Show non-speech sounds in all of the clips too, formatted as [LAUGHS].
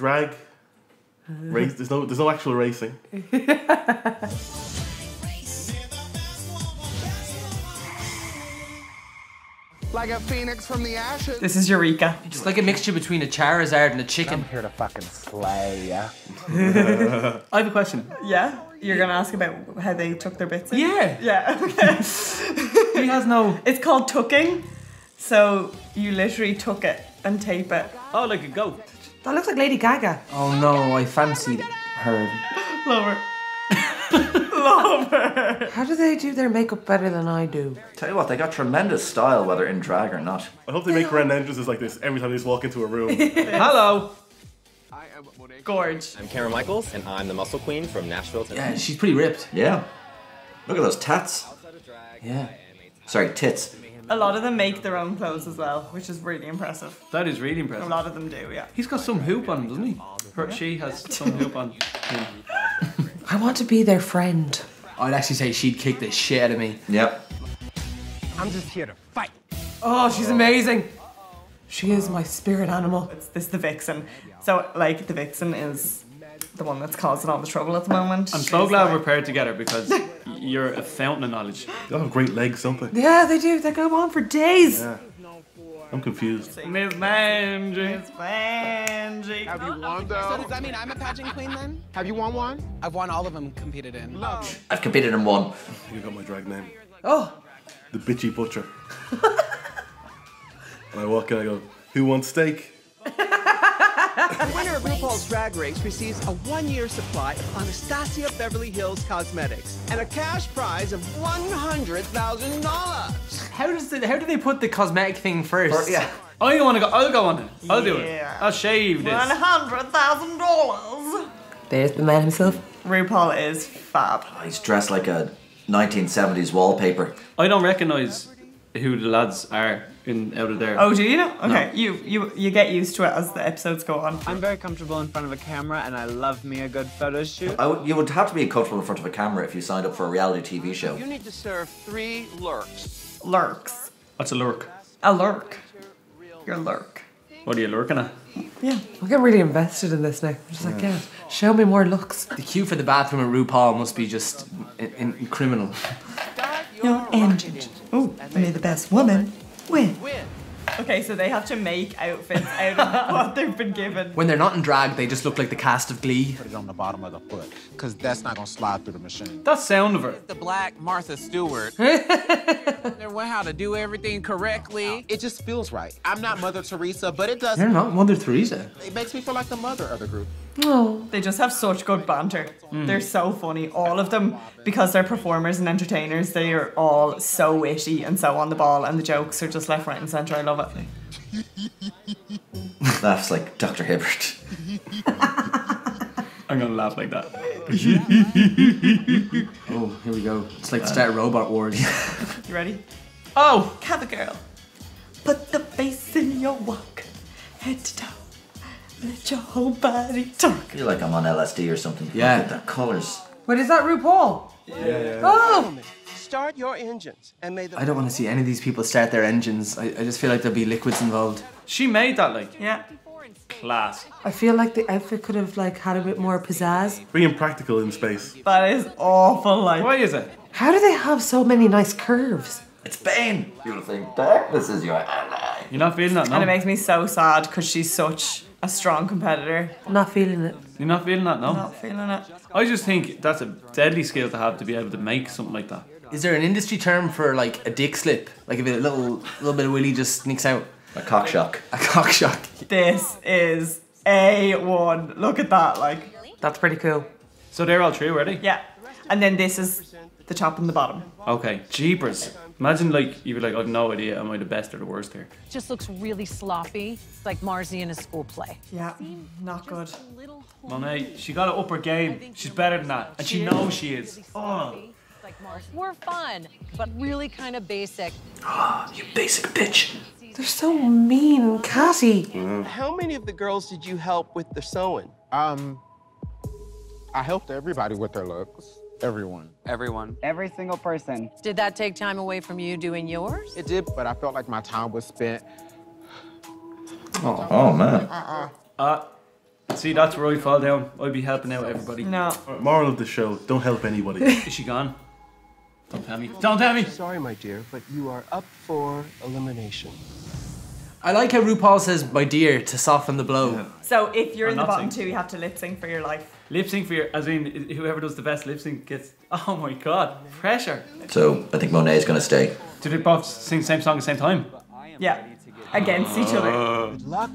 drag. Race. There's no. There's no actual racing. [LAUGHS] Like a phoenix from the ashes. This is Eureka. It's like a mixture between a Charizard and a chicken. I'm here to fucking slay ya. [LAUGHS] [LAUGHS] I have a question. Yeah? You're gonna ask about how they took their bits in? Yeah. Yeah, okay. He has no. it's called tucking. So you literally took it and tape it. Oh, like a goat. That looks like Lady Gaga. Oh no, I fancied her. Lover. [LAUGHS] Lover. How do they do their makeup better than I do? Tell you what, they got tremendous style, whether in drag or not. I hope they make grand entrances like this every time they just walk into a room. [LAUGHS] Hello. Gorge. I'm Cameron Michaels, and I'm the Muscle Queen from Nashville, Yeah, she's pretty ripped. Yeah. Look at those tats. Yeah. Sorry, tits. A lot of them make their own clothes as well, which is really impressive. That is really impressive. A lot of them do, yeah. He's got some hoop on him, doesn't he? Her, she has some hoop on. him. I want to be their friend. I'd actually say she'd kick the shit out of me. Yep. I'm just here to fight. Oh, she's amazing. She is my spirit animal. It's this the vixen. So like the vixen is the one that's causing all the trouble at the moment. I'm so glad we're paired together because [LAUGHS] you're a fountain of knowledge. They all have great legs, don't they? Yeah, they do. They go on for days. I'm confused. Miss Mangy. Benji. Have you won though? So does that mean I'm a pageant queen then? Have you won one? I've won all of them competed in. I've competed in one. You got my drag name. Oh, The bitchy butcher. [LAUGHS] and I walk in, I go, "Who wants steak?" The [LAUGHS] winner of RuPaul's Drag Race receives a one-year supply of Anastasia Beverly Hills Cosmetics and a cash prize of $100,000. How does the, how do they put the cosmetic thing first? Or- yeah. [LAUGHS] I want to go. I'll go on it. I'll do it. Yeah. I'll shave One this. hundred thousand dollars. there's the man himself. RuPaul is fab. He's dressed like a 1970s wallpaper. I don't recognise who the lads are in out of there. Oh, do you know? Okay, you you you get used to it as the episodes go on. I'm very comfortable in front of a camera and I love me a good photo shoot. I you would have to be comfortable in front of a camera if you signed up for a reality TV show. You need to serve three lurks. Lurks. What's a lurk? A lurk. You're a lurk. What are you lurking at? Yeah. I'm getting really invested in this now. I'm just like, yeah, show me more looks. The queue for the bathroom at RuPaul must be just in, in, criminal. Your engine. Oh, may the best woman win. Win. Okay, so they have to make outfits out of [LAUGHS] what they've been given. When they're not in drag, they just look like the cast of Glee. Put it on the bottom of the foot, cause that's not gonna slide through the machine. That sound of her. The black Martha Stewart. [LAUGHS] They Learn how to do everything correctly. It just feels right. I'm not Mother Teresa, but it does. They're not Mother Teresa. It makes me feel like the mother of the group. Oh, They just have such good banter. Mm. They're so funny, all of them, because they're performers and entertainers. They are all so witty and so on the ball, and the jokes are just left, right, and centre. I love it. [LAUGHS] Laughs like Dr. Hibbert. I'm gonna laugh like that. [LAUGHS] Oh, here we go. It's like the start of Robot Wars. [LAUGHS] You ready? Oh, Cover girl. Put the face in your walk, head to toe. Let your whole body talk. I feel like I'm on LSD or something. Yeah. Look at the colours. wait, is that RuPaul? Yeah, yeah. Oh, Start your engines and may the I don't want to see any of these people start their engines. I, I just feel like there'll be liquids involved. she made that like Yeah. class. I feel like the outfit could have like had a bit more pizzazz. Being practical in space. That is awful. Like, Why is it? How do they have so many nice curves? It's Bane. You'll think darkness is your ally. You're not feeling that, no? and it makes me so sad because she's such a strong competitor. Not feeling it. You're not feeling that, no? Not feeling it. I just think that's a deadly skill to have to be able to make something like that. Is there an industry term for like a dick slip? Like if a little little bit of willy just sneaks out? A cock shock. A cock shock. This is A1. Look at that. Like, That's pretty cool. So they're all true, ready? yeah. And then this is the top and the bottom. Okay, jeepers. Imagine like you were like, I've no idea, am I the best or the worst here? just looks really sloppy. It's like Marzi in a school play. Yeah. Not good. Monet, she got to up her game. She's better than that, and she knows she is. Oh. Like We're fun, but really kind of basic. Ah, You basic bitch. They're so mean, catty. How many of the girls did you help with the sewing? Um, I helped everybody with their looks. Everyone. Everyone. Every single person. Did that take time away from you doing yours? It did, but I felt like my time was spent. Oh, oh man. Uh, uh. See, that's where I fall down. I'd be helping out everybody. No. Moral of the show: Don't help anybody. [LAUGHS] Is she gone? Don't tell me. Don't tell me. Sorry, my dear, but you are up for elimination. I like how RuPaul says "my dear" to soften the blow. So if you're I'm in the bottom saying- two, you have to lip sync for your life. Lip sync for your, as in whoever does the best lip sync gets. Oh my god, pressure. So I think Monet is going to stay. Do they both sing the same song at the same time? Yeah. Against each other. Good luck.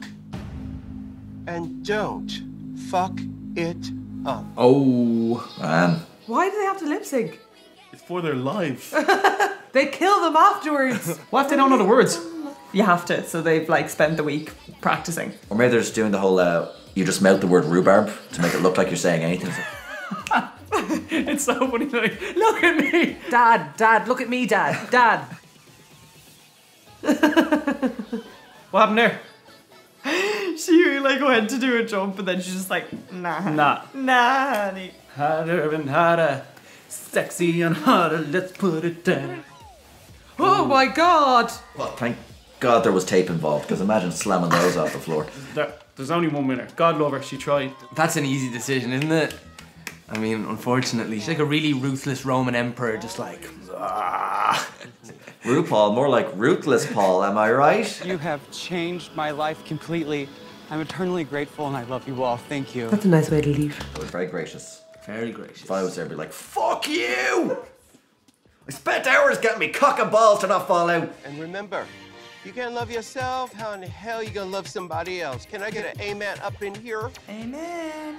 And don't fuck it up. Oh, man. Why do they have to lip sync? It's for their lives. [LAUGHS] They kill them afterwards. What if they don't know the words? You have to. So they've like spent the week practicing. Or maybe they're just doing the whole, uh, you just mouth the word rhubarb to make it look like you're saying anything. [LAUGHS] It's so funny. Like, look at me. Dad, Dad, look at me, Dad, Dad. [LAUGHS] What happened there? [LAUGHS] She like went to do a jump and then she's just like, nah. Nah. Nah, honey. Harder and harder, sexy and harder. Let's put it down. Oh my God. Well, thank God there was tape involved, because imagine slamming those off the floor. There, there's only one winner. God love her. She tried. That's an easy decision, isn't it? I mean, unfortunately, she's like a really ruthless Roman emperor, just like. "Ah." RuPaul, more like ruthless Paul, am I right? You have changed my life completely. I'm eternally grateful and I love you all. Thank you. That's a nice way to leave. I was very gracious. Very gracious. If I was there, I'd be like, fuck you! I spent hours getting me cock and balls to not fall out. And remember, you can't love yourself. How in the hell you gonna love somebody else? Can I get an amen up in here? Amen.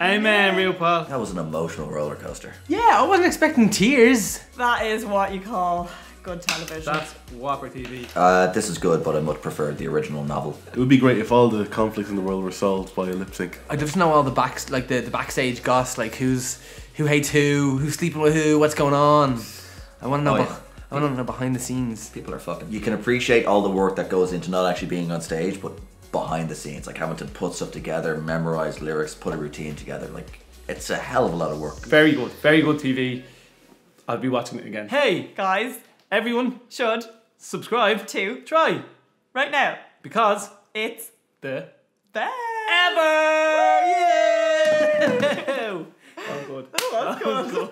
Amen, real pal. That was an emotional roller coaster. Yeah, I wasn't expecting tears. That is what you call good television. That's Whopper TV. Uh, this is good, but I much prefer the original novel. It would be great if all the conflicts in the world were solved by a lip sync. I'd love to know all the back, like the, the backstage goss, like who's who hates who, who's sleeping with who, what's going on. I want to know. Oh, yeah. Oh, I want to know behind the scenes. People are fucking. You can appreciate all the work that goes into not actually being on stage, but behind the scenes, like having to put stuff together, memorize lyrics, put a routine together. Like it's a hell of a lot of work. Very good. Very good TV. I'll be watching it again. Hey, Guys, everyone, should subscribe. to Try. right now. Because It's the best. ever. Yeah. [LAUGHS] oh, good. Oh, that's [LAUGHS] oh, good.